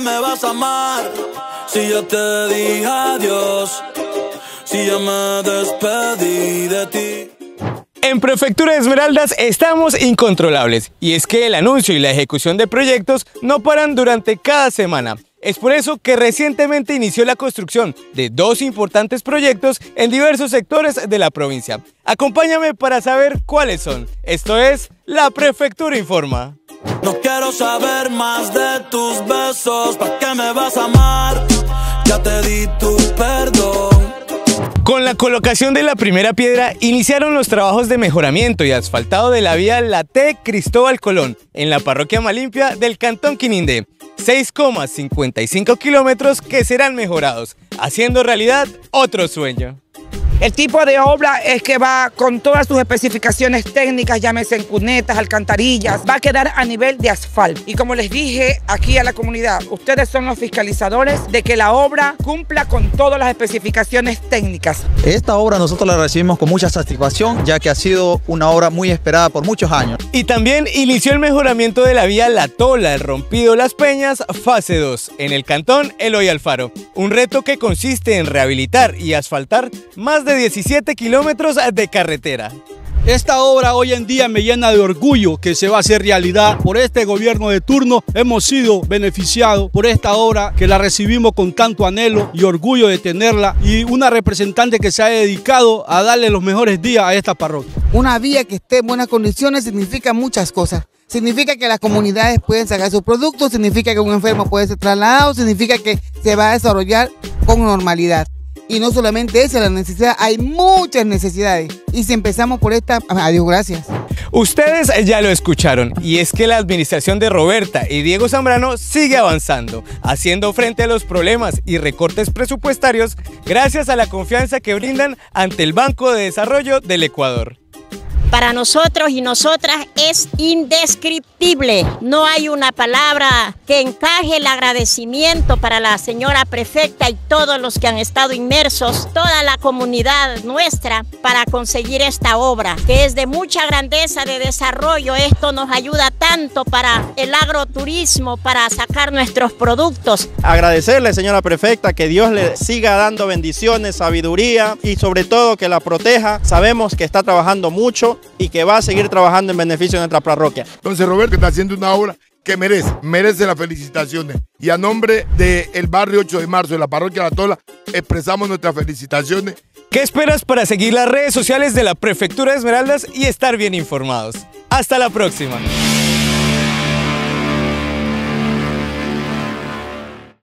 me vas a amar? Si yo te dije adiós, si ya me despedí de ti. En Prefectura de Esmeraldas estamos incontrolables y es que el anuncio y la ejecución de proyectos no paran durante cada semana. Es por eso que recientemente inició la construcción de dos importantes proyectos en diversos sectores de la provincia. Acompáñame para saber cuáles son. Esto es La Prefectura Informa. No quiero saber más de tus besos, ¿para qué me vas a amar? Ya te di tu perdón. Con la colocación de la primera piedra iniciaron los trabajos de mejoramiento y asfaltado de la vía La T Cristóbal Colón en la parroquia Malimpia del Cantón Quinindé. 6,55 kilómetros que serán mejorados, haciendo realidad otro sueño. El tipo de obra es que va con todas sus especificaciones técnicas, llámese en cunetas, alcantarillas, va a quedar a nivel de asfalto. Y como les dije aquí a la comunidad, ustedes son los fiscalizadores de que la obra cumpla con todas las especificaciones técnicas. Esta obra nosotros la recibimos con mucha satisfacción, ya que ha sido una obra muy esperada por muchos años. Y también inició el mejoramiento de la vía La Tola, el Rompido Las Peñas, fase 2, en el cantón Eloy Alfaro. Un reto que consiste en rehabilitar y asfaltar más de de 17 kilómetros de carretera. Esta obra hoy en día me llena de orgullo que se va a hacer realidad. Por este gobierno de turno hemos sido beneficiados por esta obra que la recibimos con tanto anhelo y orgullo de tenerla y una representante que se ha dedicado a darle los mejores días a esta parroquia. Una vía que esté en buenas condiciones significa muchas cosas. Significa que las comunidades pueden sacar sus productos, significa que un enfermo puede ser trasladado, significa que se va a desarrollar con normalidad. Y no solamente esa la necesidad, hay muchas necesidades. Y si empezamos por esta, adiós, gracias. Ustedes ya lo escucharon, y es que la administración de Roberta y Diego Zambrano sigue avanzando, haciendo frente a los problemas y recortes presupuestarios gracias a la confianza que brindan ante el Banco de Desarrollo del Ecuador para nosotros y nosotras es indescriptible. No hay una palabra que encaje el agradecimiento para la señora prefecta y todos los que han estado inmersos, toda la comunidad nuestra, para conseguir esta obra, que es de mucha grandeza de desarrollo. Esto nos ayuda tanto para el agroturismo, para sacar nuestros productos. Agradecerle, señora prefecta, que Dios le siga dando bendiciones, sabiduría y sobre todo que la proteja. Sabemos que está trabajando mucho y que va a seguir trabajando en beneficio de nuestra parroquia. Entonces Roberto está haciendo una obra que merece, merece las felicitaciones. Y a nombre del barrio 8 de marzo de la parroquia La Tola, expresamos nuestras felicitaciones. ¿Qué esperas para seguir las redes sociales de la Prefectura de Esmeraldas y estar bien informados? Hasta la próxima.